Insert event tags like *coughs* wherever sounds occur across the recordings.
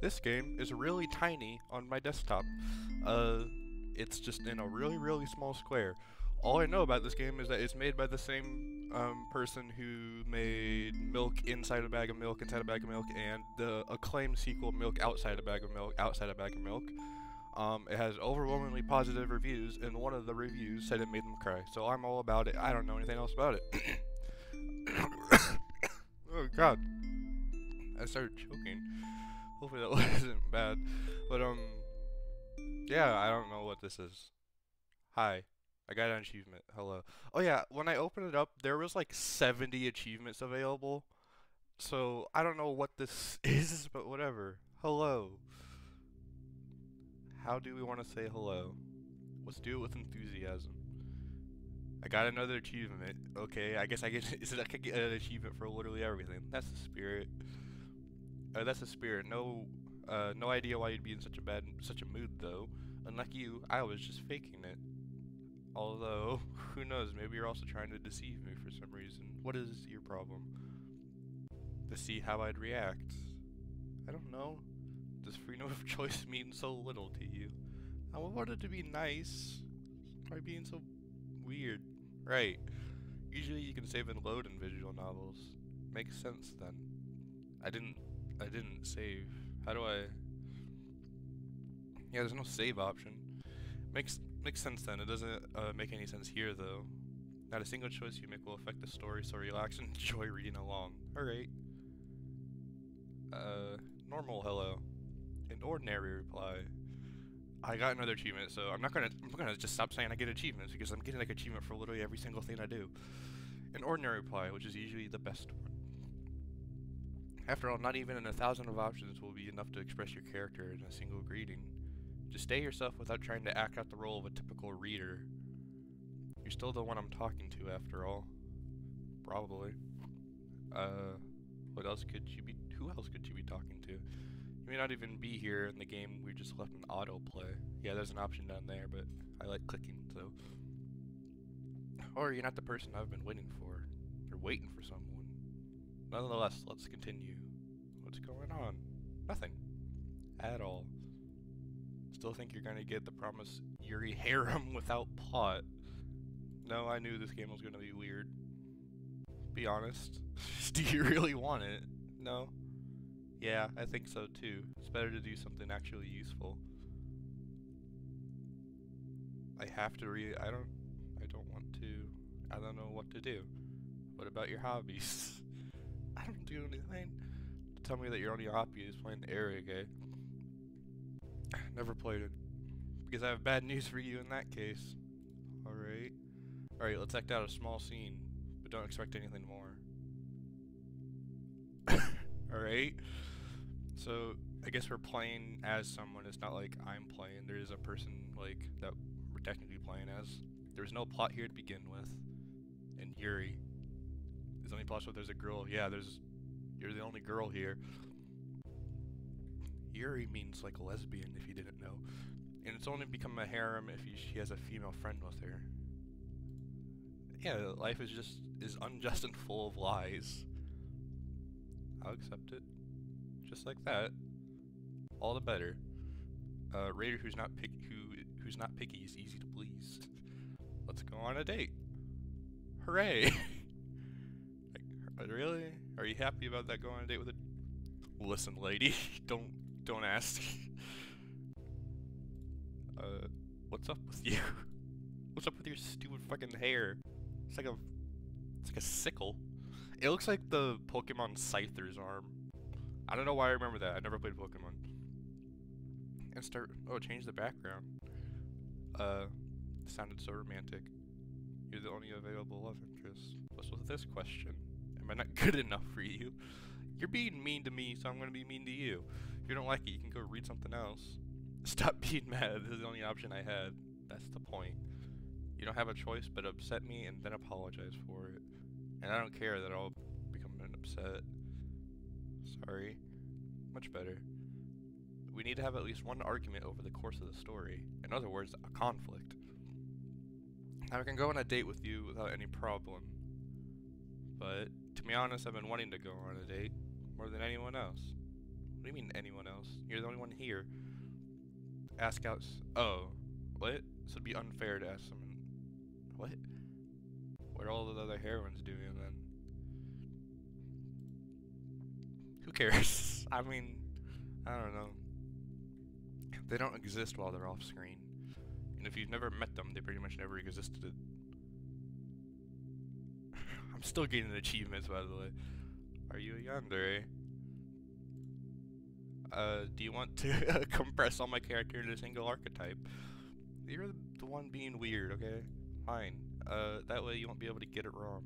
This game is really tiny on my desktop. Uh, it's just in a really, really small square. All I know about this game is that it's made by the same um, person who made Milk Inside a Bag of Milk, Inside a Bag of Milk, and the acclaimed sequel Milk Outside a Bag of Milk, Outside a Bag of Milk. Um, it has overwhelmingly positive reviews, and one of the reviews said it made them cry. So I'm all about it. I don't know anything else about it. *coughs* *coughs* oh god. *coughs* I started choking. Hopefully that *laughs* wasn't bad. But um yeah, I don't know what this is. Hi. I got an achievement. Hello. Oh yeah, when I opened it up, there was like 70 achievements available. So, I don't know what this *laughs* is, but whatever. Hello. How do we want to say hello? Let's do it with enthusiasm. I got another achievement. Okay, I guess I get is *laughs* it I could get an achievement for literally everything. That's the spirit. Uh, that's a spirit. No, uh, no idea why you'd be in such a bad, such a mood though. Unlike you, I was just faking it. Although, *laughs* who knows? Maybe you're also trying to deceive me for some reason. What is your problem? To see how I'd react. I don't know. Does freedom *laughs* of choice mean so little to you? I wanted to be nice. Why being so weird? Right. Usually you can save and load in visual novels. Makes sense then. I didn't I didn't save. How do I Yeah, there's no save option. Makes makes sense then. It doesn't uh, make any sense here though. Not a single choice you make will affect the story, so relax and *laughs* enjoy reading along. Alright. Uh normal hello. An ordinary reply. I got another achievement, so I'm not gonna I'm gonna just stop saying I get achievements because I'm getting like achievement for literally every single thing I do. An ordinary reply, which is usually the best one. After all, not even in a thousand of options will be enough to express your character in a single greeting. Just stay yourself without trying to act out the role of a typical reader. You're still the one I'm talking to, after all. Probably. Uh, what else could you be? Who else could you be talking to? You may not even be here in the game. We just left an autoplay. Yeah, there's an option down there, but I like clicking, so. Or you're not the person I've been waiting for. You're waiting for someone. Nonetheless, let's continue. What's going on? Nothing. At all. Still think you're gonna get the promised Yuri harem *laughs* without plot. No, I knew this game was gonna be weird. Be honest. *laughs* Do you really want it? No? Yeah, I think so too. It's better to do something actually useful. I have to read. I don't. I don't want to. I don't know what to do. What about your hobbies? *laughs* I don't do anything. Tell me that your only hobby is playing the eroge. Never played it. Because I have bad news for you in that case. Alright. Alright, let's act out a small scene. But don't expect anything more. *coughs* Alright. So, I guess we're playing as someone. It's not like I'm playing. There is a person, like, that we're technically playing as. There's no plot here to begin with. And Yuri. There's only so there's a girl. Yeah, there's... You're the only girl here. Yuri means, like, a lesbian, if you didn't know. And it's only become a harem if she has a female friend with her. Yeah, life is just... is unjust and full of lies. I'll accept it. Just like that. All the better. Uh, Raider who's not pick who who's not picky is easy to please. *laughs* Let's go on a date. Hooray! *laughs* like, really? Are you happy about that going on a date with a? Listen, lady, *laughs* don't don't ask. *laughs* uh, what's up with you? *laughs* what's up with your stupid fucking hair? It's like a it's like a sickle. It looks like the Pokemon Scyther's arm. I don't know why I remember that. I never played Pokemon. And start. Oh, change the background. Uh, sounded so romantic. You're the only available love interest. What's with this question? Am I not good enough for you? You're being mean to me, so I'm gonna be mean to you. If you don't like it, you can go read something else. Stop *laughs* being mad. This is the only option I had. That's the point. You don't have a choice but upset me and then apologize for it. And I don't care that I'll become an upset. Sorry. Much better. We need to have at least one argument over the course of the story. In other words, a conflict. I can go on a date with you without any problem. But, be honest, I've been wanting to go on a date more than anyone else. What do you mean anyone else? You're the only one here. Ask out. Oh, what? This would be unfair to ask someone. What? What are all the other heroines doing then? Who cares? *laughs* I mean, I don't know. They don't exist while they're off screen. And if you've never met them, they pretty much never existed. I'm still getting achievements, by the way. Are you a yandere? Uh, do you want to *laughs* compress all my character into a single archetype? You're the one being weird, okay? Fine. Uh, that way you won't be able to get it wrong.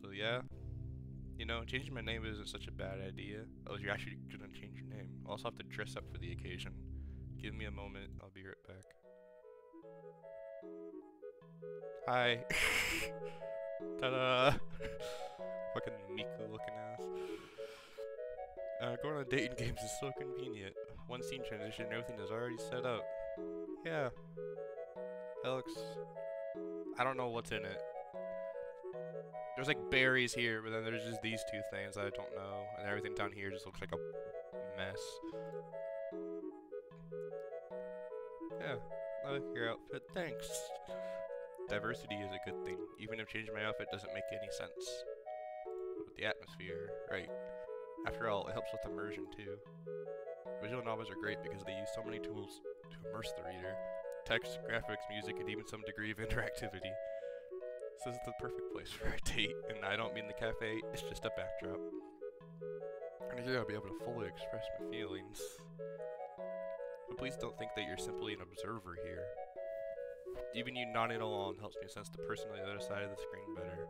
So yeah, you know, changing my name isn't such a bad idea. Oh, you're actually gonna change your name. I'll also have to dress up for the occasion. Give me a moment, I'll be right back. Hi. *laughs* Ta-da! *laughs* Fucking Miku looking ass. Uh, going on dating games is so convenient. One scene transition, everything is already set up. Yeah. That looks... I don't know what's in it. There's like berries here, but then there's just these two things I don't know. And everything down here just looks like a mess. Yeah, I like your outfit. Thanks. Diversity is a good thing, even if changing my outfit doesn't make any sense. With the atmosphere, right. After all, it helps with immersion too. Visual novels are great because they use so many tools to immerse the reader. Text, graphics, music, and even some degree of *laughs* interactivity. This is the perfect place for a date, and I don't mean the cafe, it's just a backdrop. And here I'll be able to fully express my feelings. But please don't think that you're simply an observer here. Even you nodding along helps me sense the person on the other side of the screen better.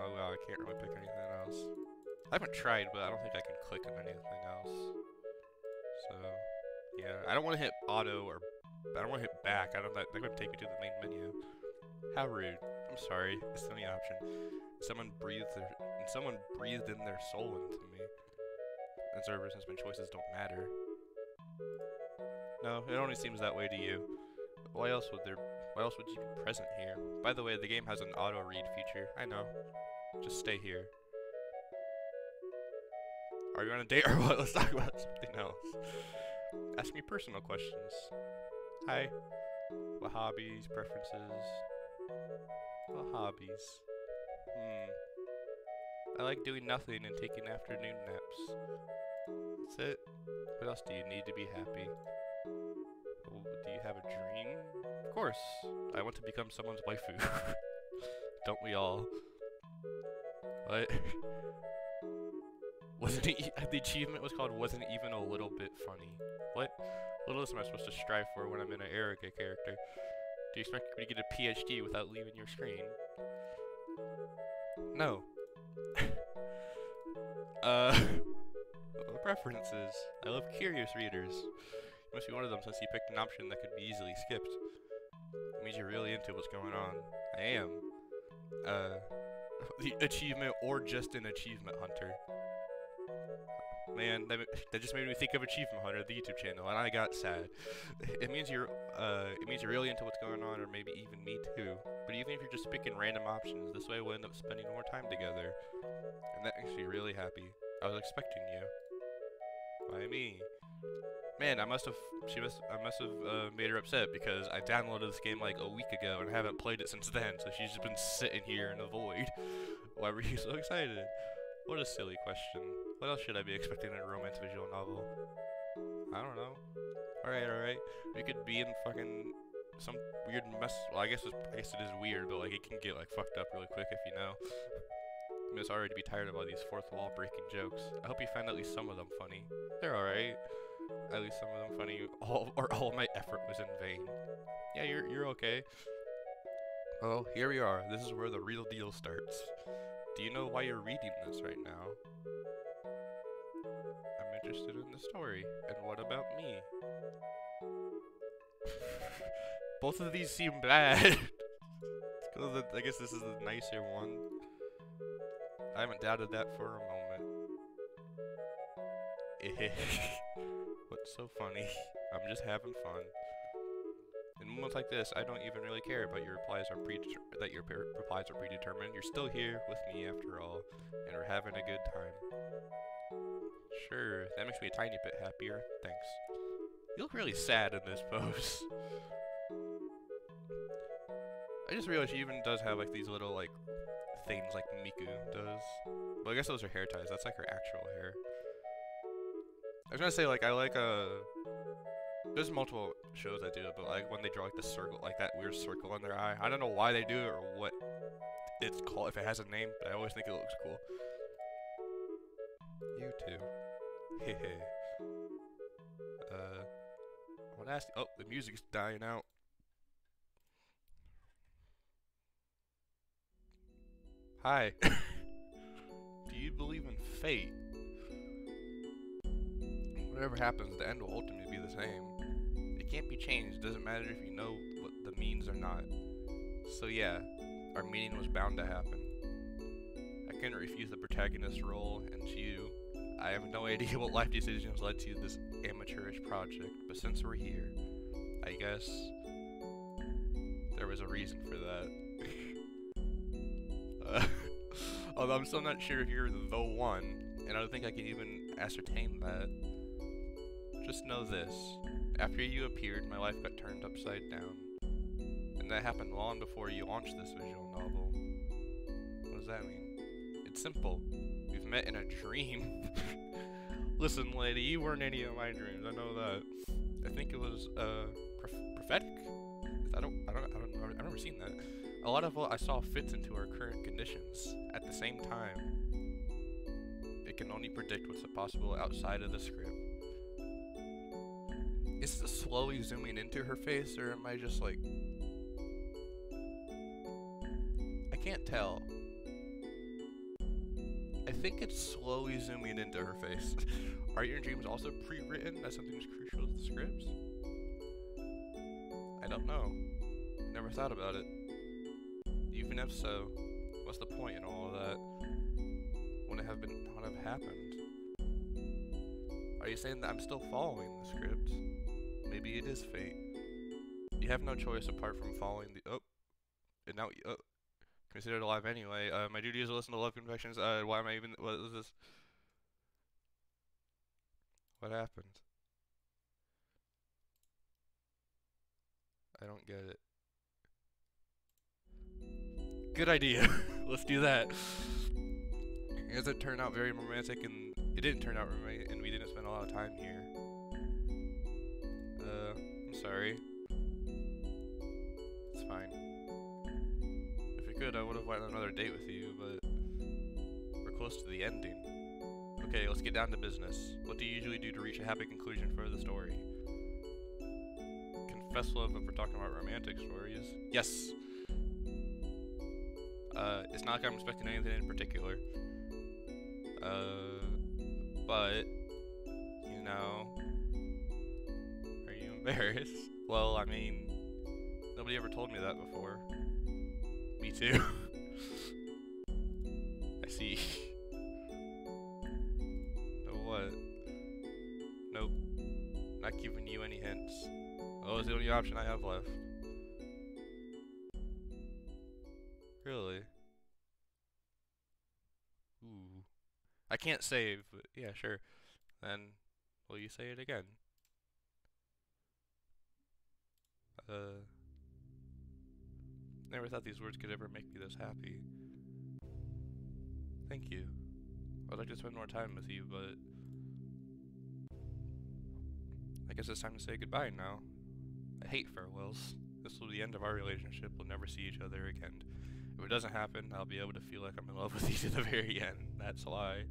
Oh wow, I can't really pick anything else. I haven't tried, but I don't think I can click on anything else. So, yeah, I don't want to hit auto or I don't want to hit back. I don't. That, that would take me to the main menu. How rude. I'm sorry. It's the only option. Someone breathed their someone breathed in their soul into me. And so ever since my choices don't matter. No, it only seems that way to you. Why else would there why else would you be present here? By the way, the game has an auto read feature. I know. Just stay here. Are you on a date or *laughs* what? Let's talk about something else. Ask me personal questions. Hi. What hobbies, preferences, what hobbies? Hmm. I like doing nothing and taking afternoon naps. That's it. What else do you need to be happy? do you have a dream? Of course. I want to become someone's waifu. *laughs* Don't we all? What? *laughs* Wasn't it, the achievement was called wasn't even a little bit funny. What? What else am I supposed to strive for when I'm in an eroge character? Do you expect me to get a PhD without leaving your screen? No. *laughs* uh, preferences. I love curious readers. You must be one of them since you picked an option that could be easily skipped. Means you're really into what's going on. I am. Uh, *laughs* the achievement or just an achievement hunter. Man, that, *laughs* that just made me think of Achievement Hunter, the YouTube channel, and I got sad. *laughs* It means you're, uh, it means you're really into what's going on, or maybe even me too. But even if you're just picking random options, this way we'll end up spending more time together. And that makes me really happy. I was expecting you. Why me? Man, I must have, she must, I must have uh, made her upset because I downloaded this game like a week ago and haven't played it since then, so she's just been sitting here in the void. *laughs* Why were you so excited? What a silly question. What else should I be expecting in a romance visual novel? I don't know. Alright, alright. We could be in fucking some weird mess. Well, I guess I guess it is weird, but like it can get like fucked up really quick if you know. I mean, it's already to be tired of all these fourth wall breaking jokes. I hope you find at least some of them funny. They're alright. At least some of them funny. *laughs* All or all my effort was in vain. Yeah, you're you're okay. Well, here we are. This is where the real deal starts. Do you know why you're reading this right now? I'm interested in the story. And what about me? *laughs* Both of these seem bad. *laughs* I guess this is the nicer one. I haven't doubted that for a moment. What's so funny? *laughs* I'm just having fun. In moments like this, I don't even really care about your replies are that your replies are predetermined. You're still here with me after all, and we're having a good time. Sure, that makes me a tiny bit happier. Thanks. You look really sad in this *laughs* pose. I just realized she even does have like these little like things like Miku does. But I guess those are hair ties. That's like her actual hair. I was gonna say like I like uh there's multiple shows that do it, but like when they draw like the circle like that weird circle in their eye. I don't know why they do it or what it's called if it has a name, but I always think it looks cool. You too. Hehe. uh I wanna ask oh the music's dying out. Hi. *laughs* Do you believe in fate? Whatever happens, the end will ultimately be the same. It can't be changed, doesn't matter if you know what the means or not. So yeah, our meeting was bound to happen. I couldn't refuse the protagonist role, and to you, I have no *laughs* idea what life decisions led to this amateurish project, but since we're here, I guess there was a reason for that. *laughs* uh, *laughs* although I'm still not sure if you're the one, and I don't think I can even ascertain that. Just know this. After you appeared, my life got turned upside down. And that happened long before you launched this visual novel. What does that mean? It's simple. We've met in a dream. *laughs* Listen, lady, you weren't any of my dreams. I know that. I think it was uh prophetic. I don't, I don't, I don't. I've never seen that. A lot of what I saw fits into our current conditions. At the same time, it can only predict what's possible outside of the script. Is this slowly zooming into her face, or am I just like... I can't tell. I think it's slowly zooming into her face. *laughs* Are your dreams also pre-written as something as crucial as the scripts? I don't know. Never thought about it. Even if so, what's the point in all of that? Wouldn't have been would have happened? Are you saying that I'm still following the script? Maybe it is fate. You have no choice apart from following the- oh. And now- oh. Considered alive anyway. Uh, my duty is to listen to love confessions. Uh, why am I even- what is this? What happened? I don't get it. Good idea. *laughs* Let's do that. It doesn't turn out very romantic, and it didn't turn out romantic, and we didn't spend a lot of time here. Uh, I'm sorry. It's fine. If we could, I would have went on another date with you, but we're close to the ending. Okay, let's get down to business. What do you usually do to reach a happy conclusion for the story? Confess love if we're talking about romantic stories. Yes. Uh, it's not like I'm expecting anything in particular. Uh, but, you know, you embarrassed? Well, I mean, nobody ever told me that before. Me too. *laughs* I see. no what? Nope. Not giving you any hints. Oh, it's the only option I have left. Really? Ooh. I can't save, but yeah, sure. Then, will you say it again? Uh. Never thought these words could ever make me this happy. Thank you. I'd like to spend more time with you, but... I guess it's time to say goodbye now. I hate farewells. This will be the end of our relationship. We'll never see each other again. If it doesn't happen, I'll be able to feel like I'm in love with you to the very end. That's a lie.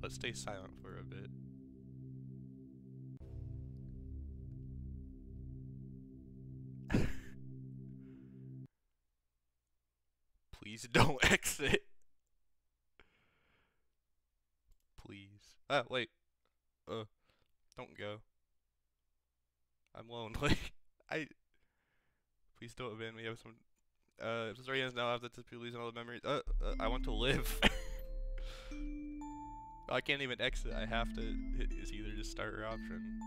Let's stay silent for a bit. Please *laughs* don't exit. Please. Ah, wait. Uh, don't go. I'm lonely. *laughs* I. Please don't abandon me. I have some. Uh, if the story ends now, I have to losing all the memories. Uh, uh, I want to live. *laughs* I can't even exit. I have to. It's either just start or option.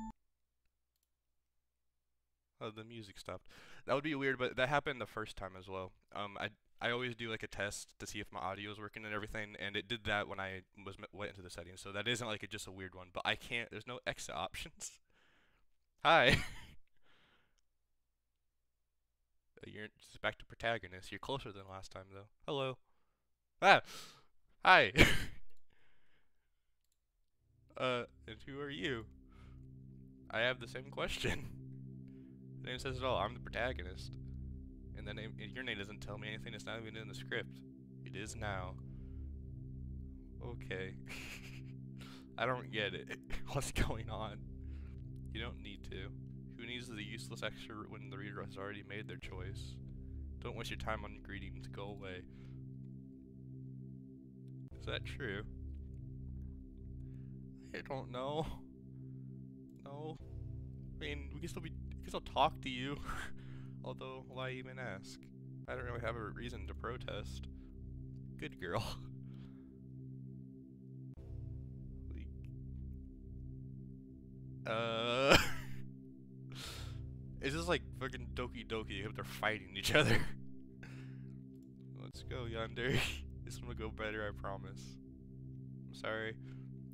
Oh, the music stopped. That would be weird, but that happened the first time as well. Um, I I always do like a test to see if my audio is working and everything, and it did that when I was went into the settings. So that isn't like a, just a weird one, but I can't. There's no exit options. *laughs* Hi. *laughs* You're just back to protagonist. You're closer than last time though. Hello. Ah. Hi. *laughs* uh, and who are you? I have the same question. The name says it all. I'm the protagonist. Your name doesn't tell me anything. It's not even in the script. It is now. Okay. *laughs* I don't get it. *laughs* What's going on? You don't need to. Who needs the useless extra when the reader has already made their choice? Don't waste your time on greetings. Go away. Is that true? I don't know. No. I mean, we can still be, we can still talk to you. *laughs* Although, why even ask? I don't really have a reason to protest. Good girl. *laughs* Like, uh. *laughs* it's just like fucking Doki Doki if they're fighting each other. *laughs* Let's go, Yonder. this one will go better, I promise. I'm sorry.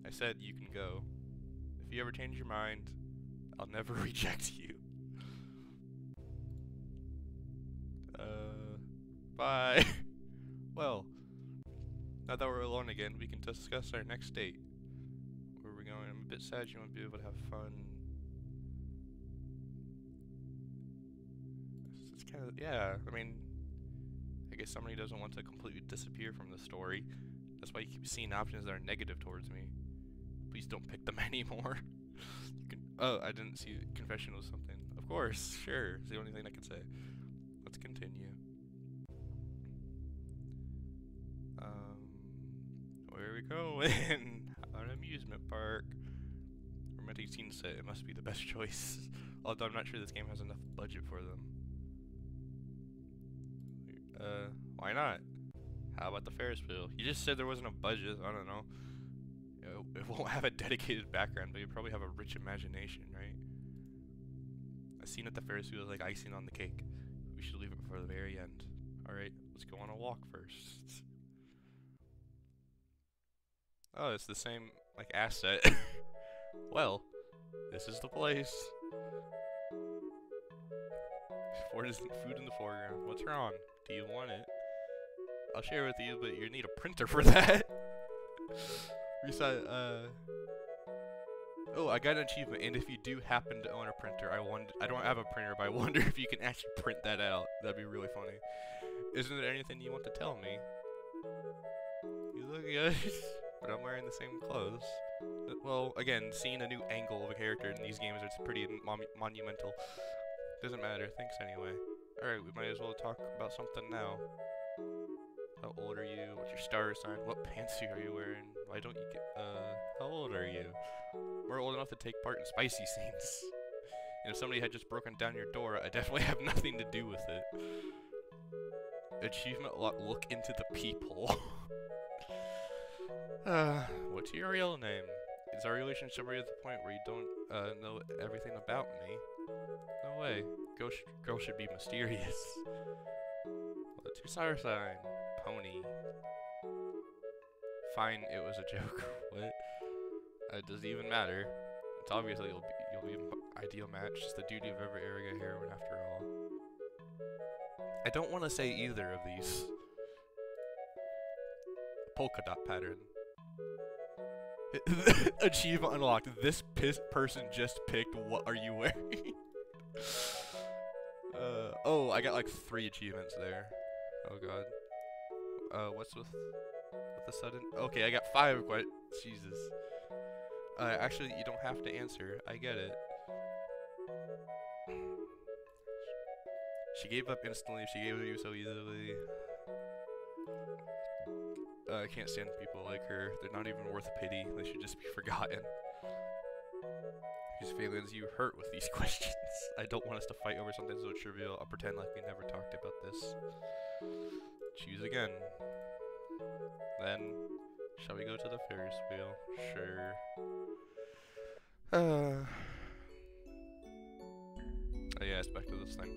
I said you can go. If you ever change your mind, I'll never reject you. Bye. *laughs* well, now that we're alone again, we can discuss our next date. Where we're going. I'm a bit sad you won't be able to have fun. It's, kind of yeah. I mean, I guess somebody doesn't want to completely disappear from the story. That's why you keep seeing options that are negative towards me. Please don't pick them *laughs* anymore. you can. Oh, I didn't see confession was something. Of course, sure. It's the only thing I can say. Let's continue. Um, where are we going? *laughs* An amusement park. Romantic scene set. It must be the best *laughs* choice. Although I'm not sure this game has enough budget for them. Uh, why not? How about the Ferris wheel? You just said there wasn't a budget. I don't know. Know, It *laughs* won't have a dedicated background, but you probably have a rich imagination, right? A scene at the Ferris wheel is like icing on the cake. We should leave it for the very end. Alright, let's go on a walk first. Oh, it's the same, like, asset. *laughs* well, this is the place. Food is food in the foreground. What's wrong? Do you want it? I'll share with you, but you need a printer for *laughs* that. Reset, uh... Oh, I got an achievement, and if you do happen to own a printer, I wonder, I don't have a printer, but I *laughs* wonder if you can actually print that out. That'd be really funny. Isn't there anything you want to tell me? You look good, but I'm wearing the same clothes. Well, again, seeing a new angle of a character in these games is pretty mon monumental. Doesn't matter, thanks anyway. Alright, we might as well talk about something now. How old are you? What's your star sign? What pantsuit are you wearing? Why don't you get, uh, how old are you? We're old enough to take part in spicy *laughs* scenes. And if somebody had just broken down your door, I definitely *laughs* have nothing to do with it. Achievement lo- look into the peephole. *laughs* uh, what's your real name? Is our relationship already at the point where you don't uh, know everything about me? No way. Girl, sh- girl should be mysterious. What's two star sign? Pony. Fine, it was a joke. *laughs* what? Uh, it doesn't even matter. It's obviously you'll be you'll be an ideal match. It's the duty of every eroge heroine after all. I don't want to say either of these. Polka dot pattern. *laughs* Achievement unlocked. This person just picked what are you wearing? *laughs* uh, oh, I got like three achievements there. Oh god. Uh, what's with with the sudden? Okay, I got five. Quite Jesus. Uh, actually, you don't have to answer. I get it. She gave up instantly. She gave you so easily. Uh, I can't stand people like her. They're not even worth pity. They should just be forgotten. Whose feelings you hurt with these *laughs* questions? I don't want us to fight over something so trivial. I'll pretend like we never talked about this. Choose again. Then, shall we go to the Ferris wheel? Sure. Uh. Oh yeah, it's back to this thing.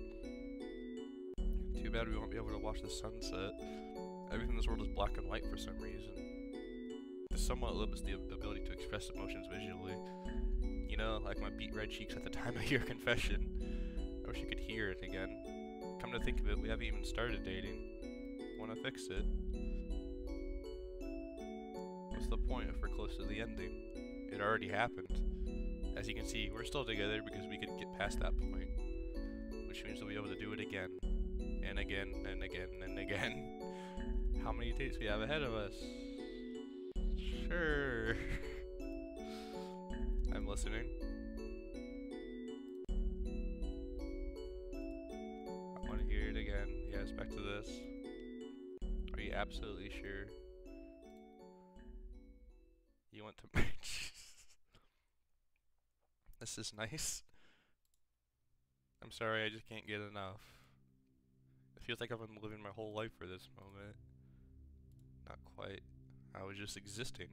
Too bad we won't be able to watch the sunset. Everything in this world is black and white for some reason. This somewhat limits the ability to express emotions visually. You know, like my beet red cheeks at the time *laughs* of your confession. I wish you could hear it again. Come to think of it, we haven't even started dating. Wanna fix it? What's the point if we're close to the ending? It already happened. As you can see, we're still together because we could get past that point. Which means we'll be able to do it again. And again, and again, and again. *laughs* How many dates we have ahead of us? Sure. *laughs* I'm listening. I want to hear it again. Yes, back to this. Are you absolutely sure? You want to match? *laughs* this is nice. I'm sorry, I just can't get enough. It feels like I've been living my whole life for this moment. Quite. I was just existing.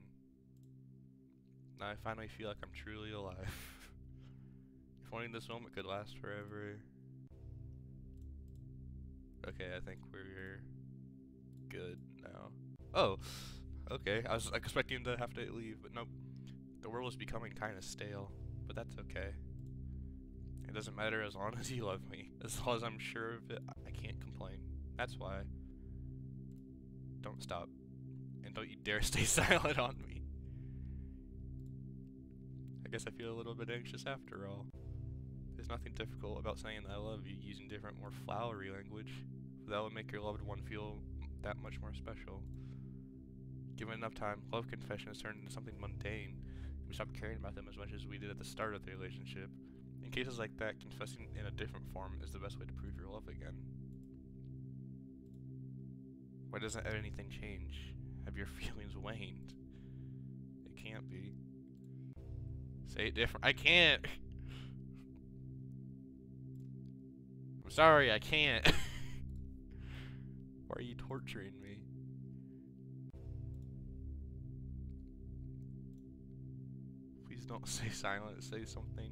Now I finally feel like I'm truly alive. *laughs* if only this moment could last forever. Okay, I think we're good now. Oh, okay. I was expecting to have to leave, but nope. The world is becoming kind of stale, but that's okay. It doesn't matter as long *laughs* as you love me. As long as I'm sure of it, I can't complain. That's why. Don't stop. And don't you dare *laughs* stay silent on me. I guess I feel a little bit anxious after all. There's nothing difficult about saying that I love you using different, more flowery language. That would make your loved one feel that much more special. Given enough time, love confession has turned into something mundane. We stop caring about them as much as we did at the start of the relationship. In cases like that, confessing in a different form is the best way to prove your love again. Why doesn't anything change? Have your *laughs* feelings waned? It can't be. Say it different. I can't! I'm sorry, I can't. *laughs* Why are you torturing me? Please don't *laughs* say silent, say something.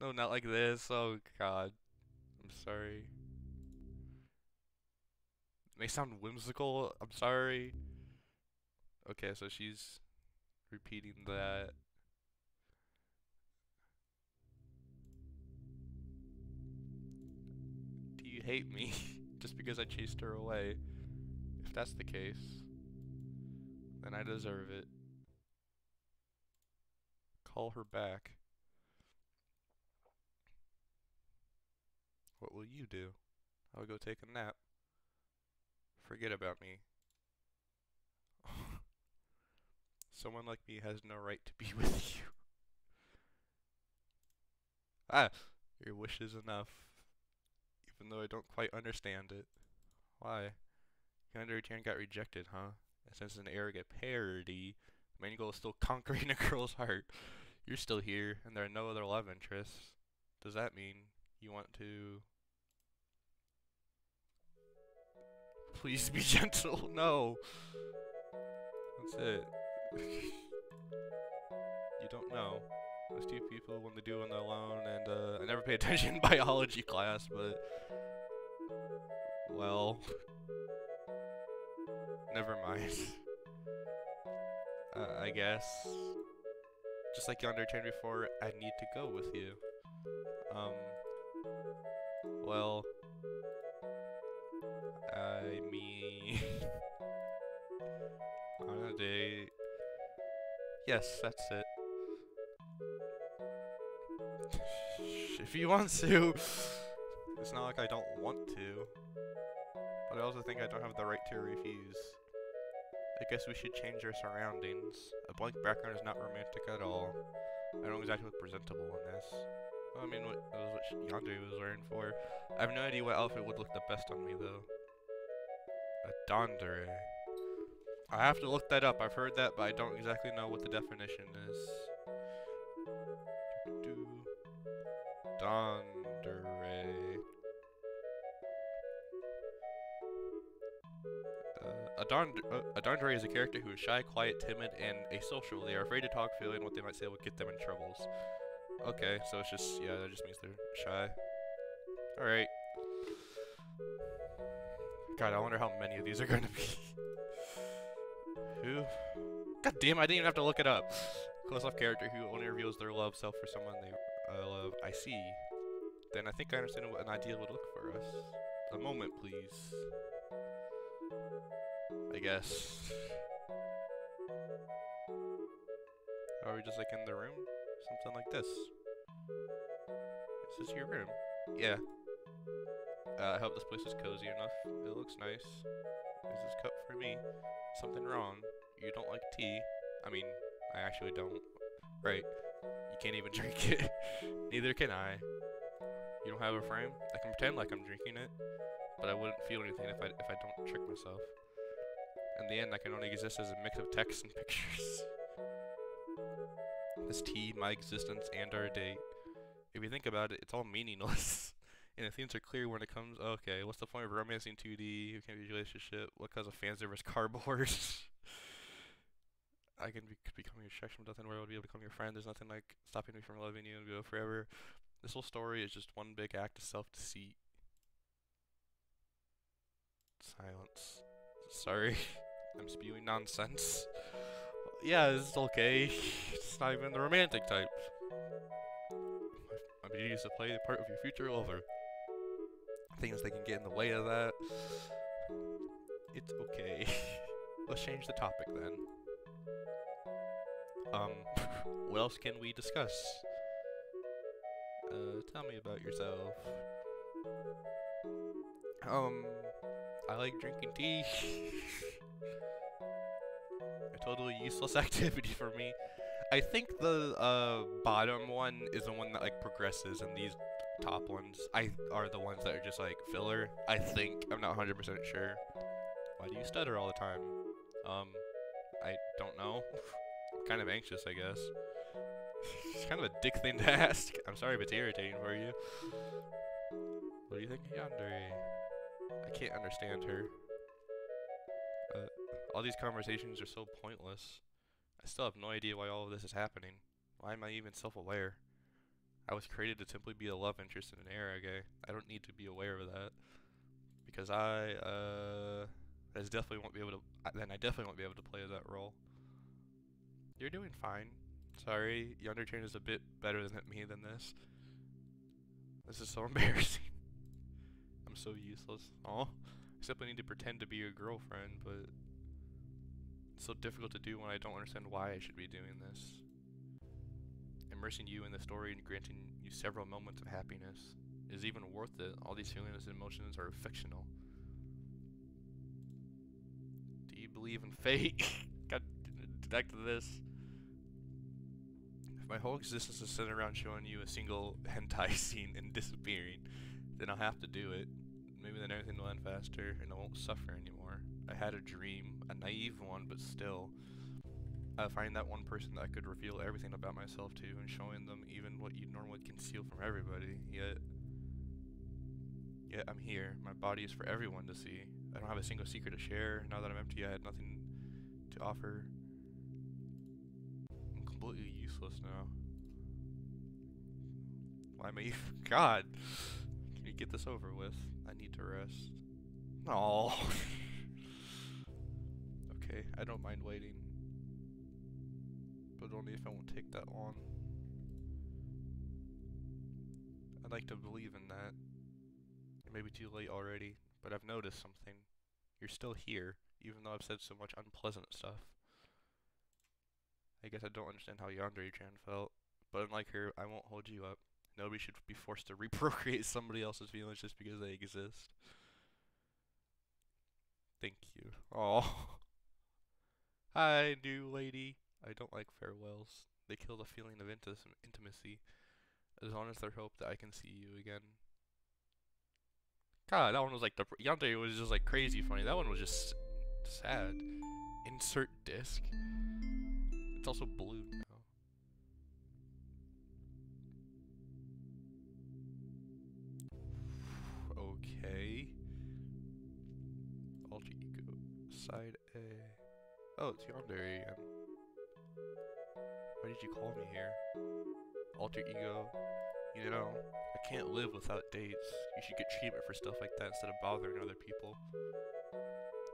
No, not like this. Oh god. I'm sorry. May sound whimsical. I'm sorry. Okay, so she's repeating that. Do you hate me *laughs* just because I chased her away? If that's the case, then I deserve it. Call her back. What will you do? I'll go take a nap. Forget about me. *laughs* Someone like me has no right to be *laughs* with you. Ah, your wish is enough. Even though I don't quite understand it. Why? Yonder return got rejected, huh? And since it's an arrogant parody, the main goal is still *laughs* conquering a girl's heart. You're still here, and there are no other love interests. Does that mean you want to... Please be *laughs* gentle. No. That's it. you don't know. Those two people, when they do when they're alone, and uh, I never pay attention *laughs* in biology class, but... Well... Never mind. Uh, I guess. Just like Yonder trained before, I need to go with you. Um... Well... I mean... *laughs* on a date... Yes, that's it. if you want to. It's not like I don't want to. But I also think I don't have the right to refuse. I guess we should change our surroundings. A blank background is not romantic at all. I don't exactly look presentable in this. I mean, what, that was what Yandere was wearing for. I have no idea what outfit would look the best on me, though. A dandere. I have to look that up. I've heard that, but I don't exactly know what the definition is. Dandere. Uh, a, dond uh, is a character who is shy, quiet, timid, and asocial. They are afraid to talk, feeling what they might say will get them in troubles. Okay, so it's just, yeah, that just means they're shy. Alright. God, I wonder how many of these are gonna be. *laughs* who? God damn, I didn't even have to look it up. Close-up character who only reveals their love self for someone they uh, love. I see. Then I think I understand what an ideal would look for us. A moment, please. I guess. Are we just like in the room? Something like this. This is your room? Yeah. Uh, I hope this place is cozy enough. It looks nice. Is this cup for me? Something wrong? You don't like tea? I mean, I actually don't. Right. You can't even *laughs* drink it. Neither can I. You don't have a frame? I can pretend like I'm drinking it, but I wouldn't feel anything if I if I don't trick myself. In the end, I can only exist as a mix of text and *laughs* pictures. This tea, my existence, and our date. If you think about it, it's all meaningless. *laughs* and the themes are clear when it comes. Okay, what's the point of romancing 2D? Who can't be a relationship? What cause of fan service cardboard? *laughs* I can be become your section, nothing where I would be able to become your friend. There's nothing like stopping me from loving you and go forever. This whole story is just one big act of self deceit. Silence. Sorry. *laughs* I'm spewing nonsense. Yeah, it's okay. *laughs* It's not even the romantic type. My beauty is to play the part of your future lover. Things that can get in the way of that. It's okay. *laughs* Let's change the topic then. Um, *laughs* what else can we discuss? Uh, tell me about yourself. Um, I like drinking tea. A totally useless *laughs* activity for me. I think the uh, bottom one is the one that like progresses, and these top ones I are the ones that are just like filler. I think I'm not 100% sure. Why do you stutter all the time? Um, I don't know. *laughs* Kind of anxious, I guess. *laughs* it's kind of a dick thing to ask. I'm sorry if it's irritating for you. What do you think Yandere? I can't understand her. Uh, all these conversations are so pointless. I still have no idea why all of this is happening. Why am I even self-aware? I was created to simply be a love interest in an eroge. I don't need to be aware of that. Because I, uh, I definitely won't be able to, then I definitely won't be able to play that role. You're doing fine. Sorry, Yandere-chan is a bit better than me than this. This is so *laughs* embarrassing. I'm so useless. Oh, I simply need to pretend to be your girlfriend, but it's so difficult to do when I don't understand why I should be doing this. Immersing you in the story and granting you several moments of happiness is even worth it. All these feelings and emotions are fictional. Do you believe in *laughs* fate? Got back to this. If my whole existence is centered around showing you a single *laughs* hentai scene and disappearing, then I'll have to do it. Maybe then everything will end faster and I won't suffer anymore. I had a dream, a naive one, but still. Uh, finding that one person that I could reveal everything about myself to and showing them even what you'd normally conceal from everybody. Yet, yet I'm here. My body is for everyone to see. I don't have a single secret to share. Now that I'm empty, I had nothing to offer. I'm completely useless now. Why am I even- *laughs* God! Can you get this over with? I need to rest. Oh. *laughs* okay, I don't mind waiting. But only if I won't take that long. I'd like to believe in that. It may be too late already, but I've noticed something. You're still here, even though I've said so much unpleasant stuff. I guess I don't understand how Yandere-chan felt, but unlike her, I won't hold you up. Nobody should be forced to *laughs* reprocreate somebody else's feelings just because they exist. Thank you. Oh. *laughs* Hi, new lady. I don't like farewells. They kill the feeling of intimacy. As long as there's hope that I can see you again. God, that one was like the Yandere was just like crazy funny. That one was just sad. Insert disc. It's also blue now. Okay. Alter ego. Side. Oh, it's Yandere again. Why did you call me here? Alter ego. You know, I can't live without dates. You should get treatment for stuff like that instead of bothering other people.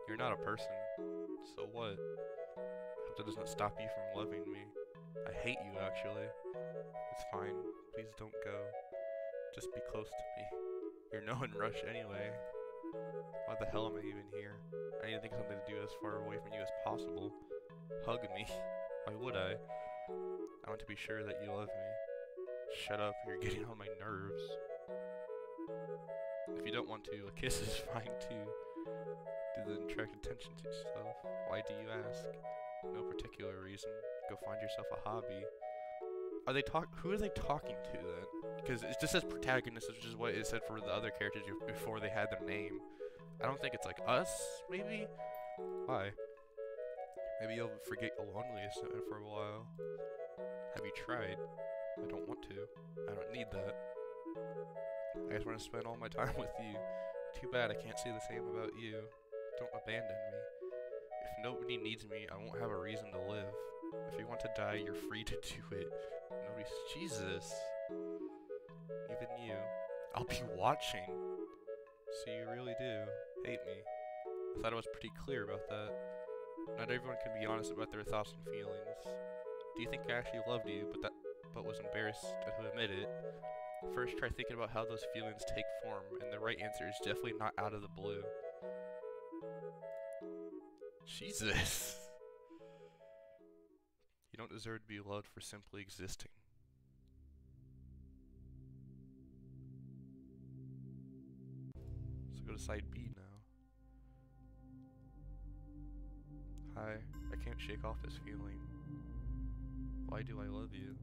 You're not a person, so what? That doesn't stop you from loving me. I hate you, actually. It's fine. Please don't go. Just be close to me. You're no in rush anyway. Why the hell am I even here? I need to think of something to do as far away from you as possible. Hug me. *laughs* Why would I? I want to be sure that you love me. Shut up, you're getting on my nerves. If you don't want to, a kiss is *laughs* fine too. Do then attract attention to yourself. Why do you ask? No particular reason. Go find yourself a hobby. Are they talk? Who are they talking to then? Because it just says protagonist, which is what it said for the other characters before they had their name. I don't think it's like us, maybe? Why? Maybe you'll forget loneliness for a while. Have you tried? I don't want to. I don't need that. I just want to spend all my time with you. Too bad I can't say the same about you. Don't abandon me. If nobody needs me, I won't have a reason to live. If you want to die, you're free to do it. Jesus. Even you. I'll be watching. So you really do hate me. I thought I was pretty clear about that. Not everyone can be honest about their thoughts and feelings. Do you think I actually loved you, but that but was embarrassed to admit it? First, try thinking about how those feelings take form, and the right answer is definitely not out of the blue. Jesus. *laughs* You don't deserve to be loved for simply existing. Go to side B now. Hi, I can't shake off this feeling. Why do I love you?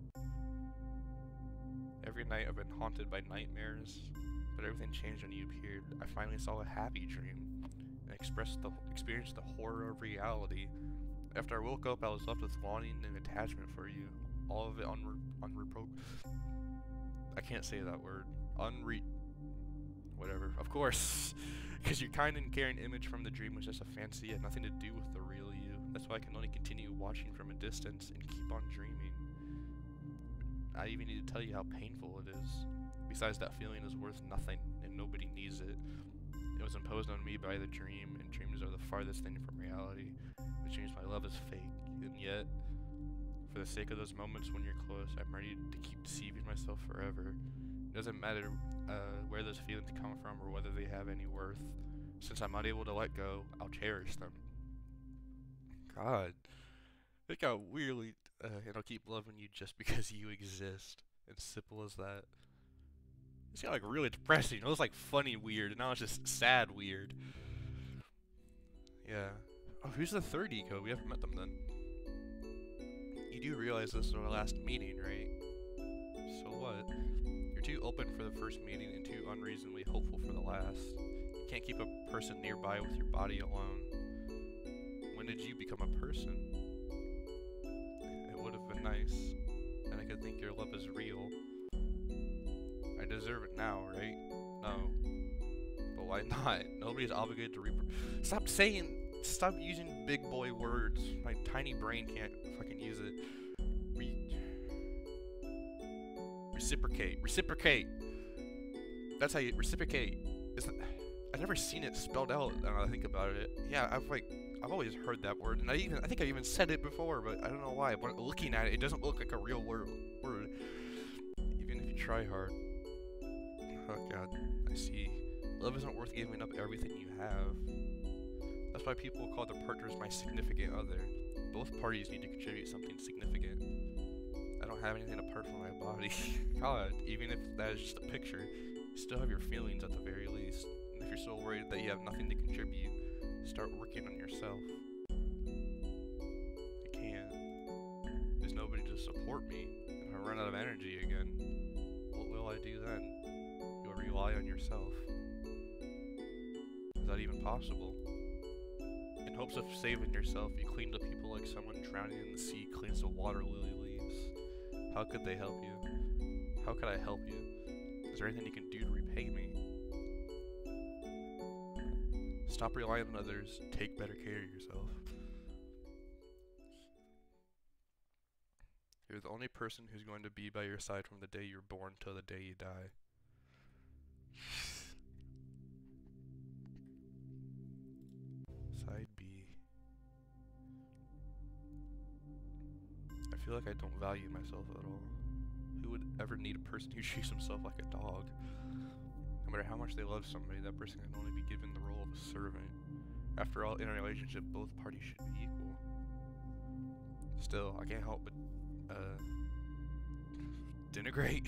Every night I've been haunted by nightmares, but everything changed when you appeared. I finally saw a happy dream and expressed the experienced the horror of reality. After I woke up, I was left with longing and attachment for you. All of it unre unrepro. I can't say that word. Unre. Whatever. Of course, *laughs* because your kind and caring image from the dream was just a fancy, had nothing to do with the real you. That's why I can only continue watching from a distance and keep on dreaming. I even need to tell you how painful it is. Besides, that feeling is worth nothing, and nobody needs it. It was imposed on me by the dream, and dreams are the farthest thing from reality, which means my love is fake. And yet, for the sake of those moments when you're close, I'm ready to keep deceiving myself forever. Doesn't matter uh, where those feelings come from or whether they have any worth. Since I'm unable to let go, I'll cherish them. God, it got weirdly uh, and I'll keep loving you just *laughs* because you exist. As simple as that. It's got like really depressing. It was like funny weird, and now it's just sad weird. Yeah. Oh, who's the third ego? We haven't met them then. You do realize this is our last meeting, right? So what? Too open for the first meeting and too unreasonably hopeful for the last. You can't keep a person nearby with your body alone. When did you become a person? It would have been nice, and I could think your love is real. I deserve it now, right? No. But why *laughs* not? Nobody's obligated to re- Stop saying Stop using big boy words. My tiny brain can't fucking use it. Reciprocate. Reciprocate. That's how you reciprocate. Isn't I've never seen it spelled out now I think about it. Yeah, I've like I've always heard that word, and I even I think I even said it before, but I don't know why. But looking at it, it doesn't look like a real word. Word, even if you try hard. Oh God, I see. Love isn't worth giving up everything you have. That's why people call their partners my significant other. Both parties need to contribute something significant. I don't have anything apart from my body. *laughs* God, even if that is just a picture, you still have your feelings at the very least. And if you're so worried that you have nothing to contribute, start working on yourself. I can't. There's nobody to support me. If I run out of energy again, what will I do then? You'll rely on yourself. Is that even possible? In hopes of saving yourself, you clean up people like someone drowning in the sea cleans the water lily. How could they help you? How could I help you? Is there anything you can do to repay me? Stop relying on others. Take better care of yourself. You're the only person who's going to be by your side from the day you're born till the day you die. Feel like I don't value myself at all. Who would ever need a person who *laughs* treats himself like a dog? No matter how much they love somebody, that person can only be given the role of a servant. After all, in a relationship, both parties should be equal. Still, I can't help but, uh, denigrate.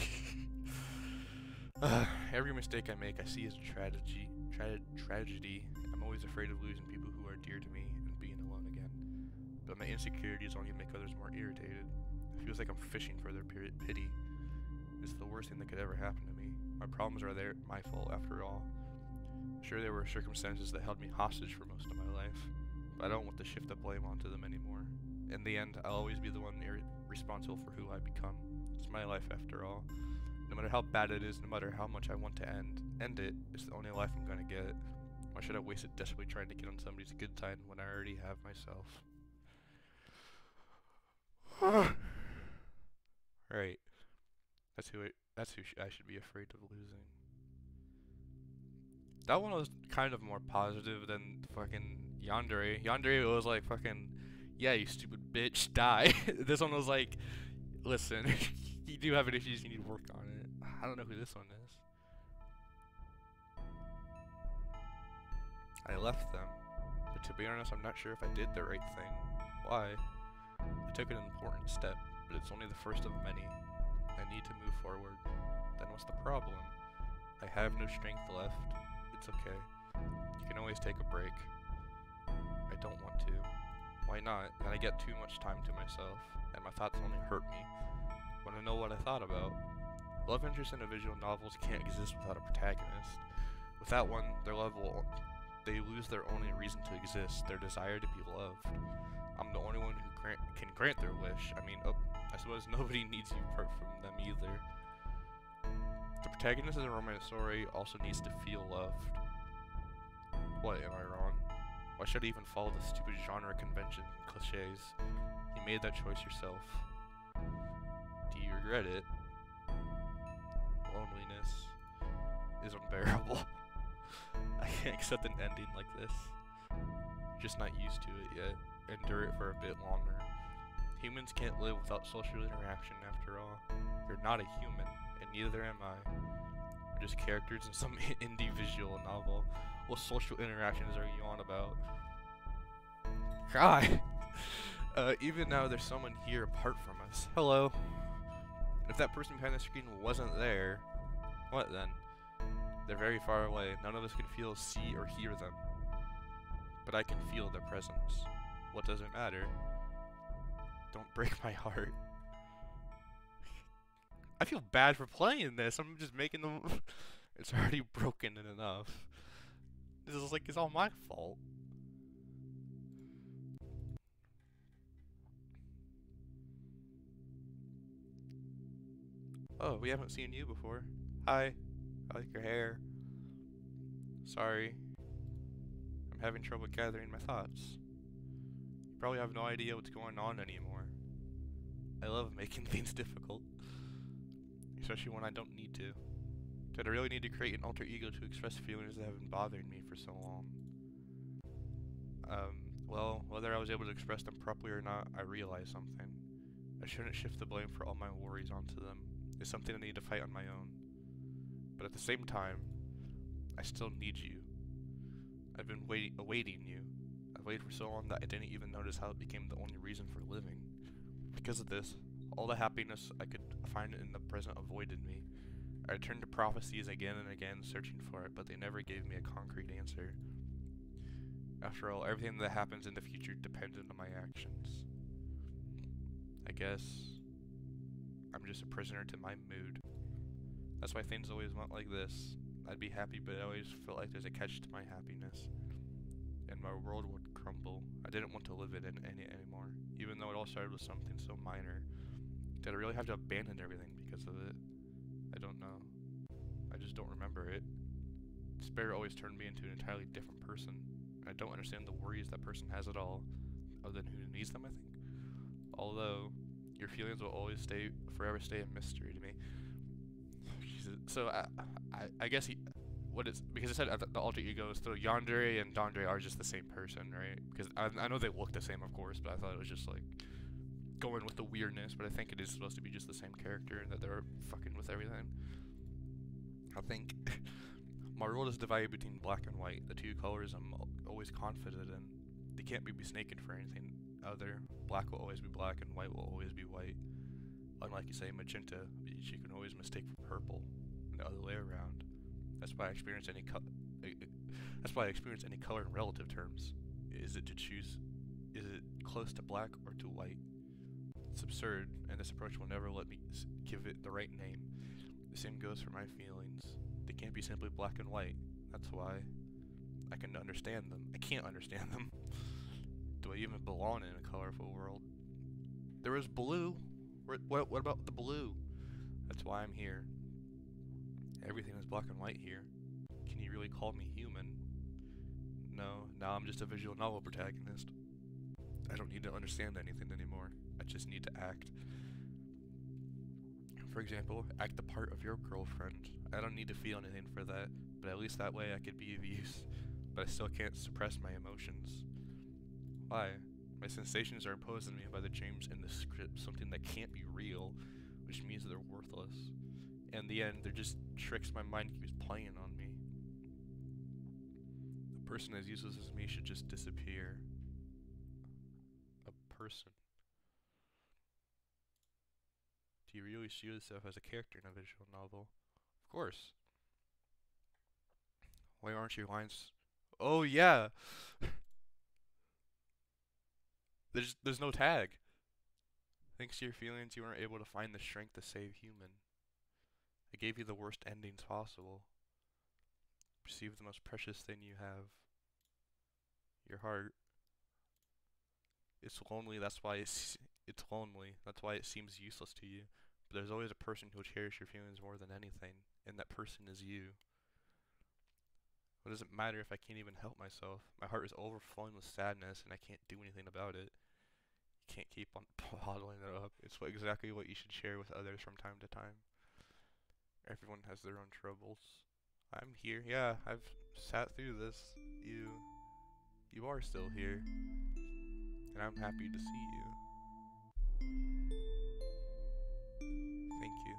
*laughs* uh, every mistake I make, I see as a tragedy. Tra tragedy. I'm always afraid of losing people who are dear to me and being alone again. But my insecurities only make others more irritated. It feels like I'm fishing for their pity. It's the worst thing that could ever happen to me. My problems are their my fault after all. Sure, there were circumstances that held me hostage for most of my life, but I don't want to shift the blame onto them anymore. In the end, I'll always be the one responsible for who I become. It's my life after all. No matter how bad it is, no matter how much I want to end, end it, it's the only life I'm gonna get. Why should I waste it desperately trying to get on somebody's good side when I already have myself? Right. That's who it, that's who sh I should be afraid of losing. That one was kind of more positive than fucking Yandere. Yandere was like fucking, yeah, you stupid bitch, die. *laughs* this one was like, listen, *laughs* you do have an issues, you need to work on it. I don't know who this one is. I left them, but to be honest, I'm not sure if I did the right thing. Why? Took an important step, but it's only the first of many. I need to move forward. Then what's the problem? I have no strength left. It's okay. You can always take a break. I don't want to. Why not? Then I get too much time to myself, and my thoughts only hurt me. Want to know what I thought about? Love interest in a visual novels can't exist without a protagonist. Without one, their love will they lose their only reason to exist, their desire to be loved. I'm the only one who grant, can grant their wish. I mean, oh, I suppose *laughs* nobody needs you apart from them either. The protagonist of the romance story also needs to feel loved. What, am I wrong? Why should I even follow the stupid genre conventions and cliches? You made that choice yourself. Do you regret it? Loneliness is unbearable. *laughs* I can't accept an ending like this. You're just not used to it yet. Endure it for a bit longer. Humans can't live without social interaction after all. You're not a human, and neither am I. We're just characters in some *laughs* indie visual novel. What social interactions are you on about? Cry! *laughs* Uh, even now, there's someone here apart from us. Hello. If that person behind the screen wasn't there, what then? They're very far away. None of us can feel, see, or hear them. But I can feel their presence. What it matter? Don't break my heart. I feel bad for playing this. I'm just making them... *laughs* it's already broken enough. This is like, it's all my fault. Oh, we haven't seen you before. Hi. I like your hair. Sorry. I'm having trouble gathering my thoughts. Probably have no idea what's going on anymore. I love making *laughs* things difficult. Especially when I don't need to. Did I really need to create an alter ego to express feelings that have been bothering me for so long? Um, well, whether I was able to express them properly or not, I realized something. I shouldn't shift the blame for all my worries onto them. It's something I need to fight on my own. But at the same time, I still need you. I've been waiting, awaiting you. Waited for so long that I didn't even notice how it became the only reason for living. Because of this, all the happiness I could find in the present avoided me. I turned to prophecies again and again, searching for it, but they never gave me a concrete answer. After all, everything that happens in the future depended on my actions. I guess I'm just a prisoner to my mood. That's why things always went like this. I'd be happy, but I always felt like there's a catch to my happiness. And my world would crumble. I didn't want to live it in any anymore. Even though it all started with something so minor. Did I really have to abandon everything because of it? I don't know. I just don't remember it. Despair always turned me into an entirely different person. I don't understand the worries that person has at all, other than who needs them, I think. Although, Your feelings will always stay, forever stay a mystery to me. *sighs* So I, I, I guess he, what is because it said the alter egos. So Yandere and Dandere are just the same person, right? Because I, I know they look the same, of course, but I thought it was just like going with the weirdness. But I think it is supposed to be just the same character and that they're fucking with everything. I think *laughs* my world is divided between black and white, the two colors I'm always confident in. They can't be mistaken for anything other. Black will always be black and white will always be white. Unlike you say magenta, you can always mistake for purple, and the other way around. That's why I experience any co- eh, eh, that's why I experience any color in relative terms. Is it to choose is it close to black or to white? It's absurd, and this approach will never let me give it the right name. The same goes for my feelings. They can't be simply black and white. That's why I can understand them. I can't understand them. *laughs* Do I even belong in a colorful world? There is blue. What, what about the blue? That's why I'm here. Everything is black and white here. Can you really call me human? No, now I'm just a visual novel protagonist. I don't need to understand anything anymore. I just need to act. For example, act the part of your girlfriend. I don't need to feel anything for that, but at least that way I could be of use. But I still can't suppress my emotions. Why? My sensations are imposed on me by the dreams in the script, something that can't be real, which means they're worthless. In the end, they're just tricks my mind keeps playing on me. A person as useless as me should just disappear. A person. Do you really see yourself as a character in a visual novel? Of course. Why aren't your lines? Oh yeah. *laughs* there's there's no tag. Thanks to your feelings, you weren't able to find the strength to save human. Gave you the worst endings possible. Receive the most precious thing you have. Your heart. It's lonely, that's why it's it's lonely. That's why it seems useless to you. But there's always a person who'll cherish your feelings more than anything, and that person is you. What does it matter if I can't even help myself? My heart is overflowing with sadness, and I can't do anything about it. You can't keep on *laughs* bottling it up. It's what, exactly what you should share with others from time to time. Everyone has their own troubles. I'm here. Yeah, I've sat through this. You, you are still here, and I'm happy to see you. Thank you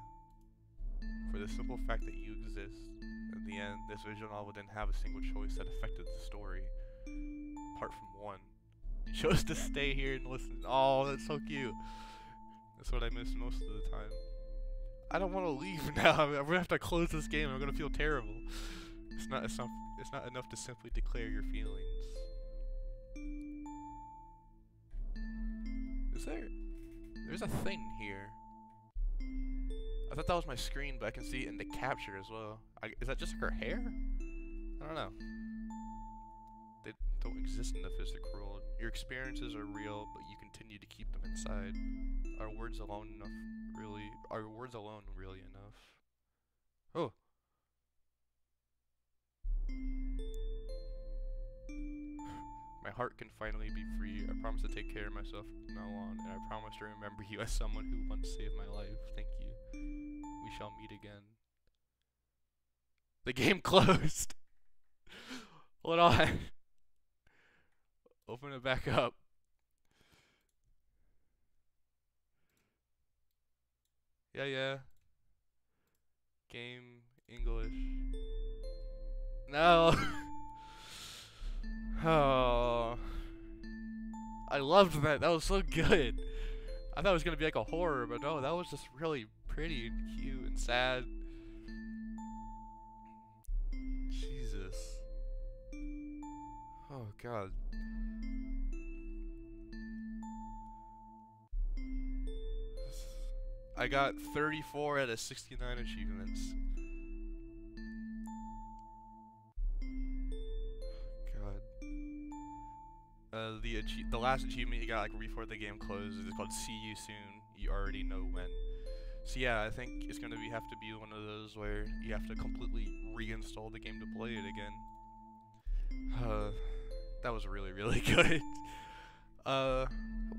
for the simple fact that you exist. In the end, this visual novel didn't have a single choice that affected the story, apart from one. You chose to stay here and listen. Oh, that's so cute. That's what I miss most of the time. I don't want to leave *laughs* now. I am gonna have to close this game. I'm gonna feel terrible. It's not. It's not. It's not enough to simply declare your feelings. Is there? There's a thing here. I thought that was my screen, but I can see it in the capture as well. I, is that just her hair? I don't know. They don't exist in the physical world. Your experiences are real, but you continue to keep them inside. Are words alone enough really are words alone really enough? Oh. *laughs* My heart can finally be free. I promise to take care of myself from now on, and I promise to remember you as someone who once saved my life. Thank you. We shall meet again. The game *laughs* closed. *laughs* Hold on. Open it back up. Yeah, yeah. Game English. No. *laughs* oh. I loved that. That was so good. I thought it was gonna be like a horror, but no, that was just really pretty and cute and sad. Jesus. Oh god. I got 34 out of 69 achievements. God. Uh, the the last achievement you got like before the game closes is called "See You Soon." You already know when. So yeah, I think it's gonna be have to be one of those where you have to completely reinstall the game to play it again. Uh, that was really really *laughs* good. Uh,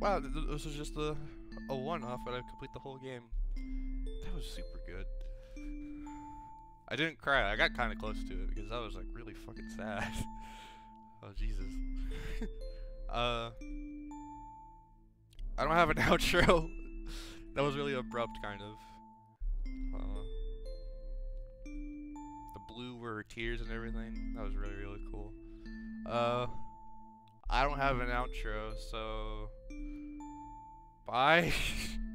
wow, th this was just the a one-off, but I complete the whole game. That was super good. I didn't cry. I got kind of close to it because that was like really fucking sad. *laughs* oh Jesus. *laughs* uh, I don't have an *laughs* outro. that was really abrupt, kind of. Uh, the blue were tears and everything. That was really really cool. Uh, I don't have an outro, so bye. *laughs*